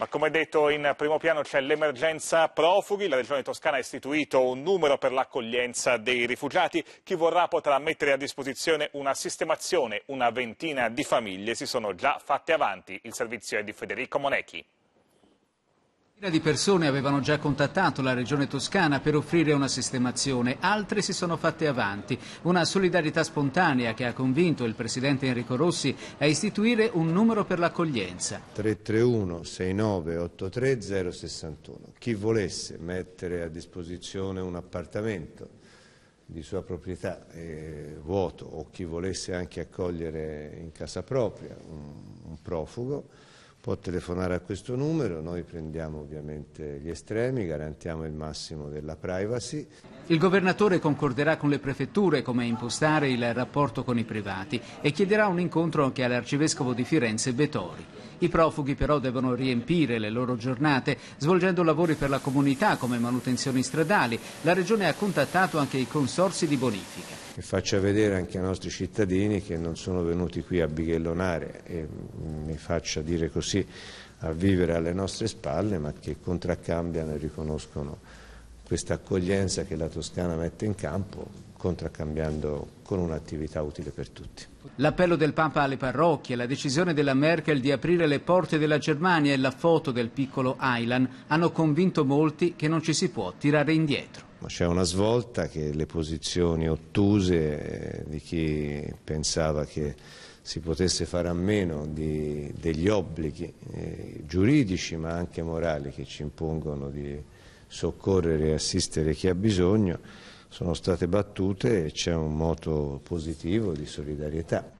Ma come detto in primo piano c'è l'emergenza profughi, la Regione Toscana ha istituito un numero per l'accoglienza dei rifugiati, chi vorrà potrà mettere a disposizione una sistemazione, una ventina di famiglie. Si sono già fatte avanti, il servizio è di Federico Monechi di persone avevano già contattato la regione toscana per offrire una sistemazione, altre si sono fatte avanti. Una solidarietà spontanea che ha convinto il presidente Enrico Rossi a istituire un numero per l'accoglienza. 331 6983 061. Chi volesse mettere a disposizione un appartamento di sua proprietà eh, vuoto o chi volesse anche accogliere in casa propria un, un profugo può telefonare a questo numero, noi prendiamo ovviamente gli estremi, garantiamo il massimo della privacy. Il governatore concorderà con le prefetture come impostare il rapporto con i privati e chiederà un incontro anche all'arcivescovo di Firenze Betori. I profughi però devono riempire le loro giornate svolgendo lavori per la comunità come manutenzioni stradali. La Regione ha contattato anche i consorsi di bonifica. E faccia vedere anche ai nostri cittadini che non sono venuti qui a bighellonare e mi faccia dire così a vivere alle nostre spalle ma che contraccambiano e riconoscono questa accoglienza che la Toscana mette in campo contraccambiando con un'attività utile per tutti. L'appello del Papa alle parrocchie, la decisione della Merkel di aprire le porte della Germania e la foto del piccolo Aylan hanno convinto molti che non ci si può tirare indietro. C'è una svolta che le posizioni ottuse eh, di chi pensava che si potesse fare a meno di, degli obblighi eh, giuridici ma anche morali che ci impongono di soccorrere e assistere chi ha bisogno, sono state battute e c'è un moto positivo di solidarietà.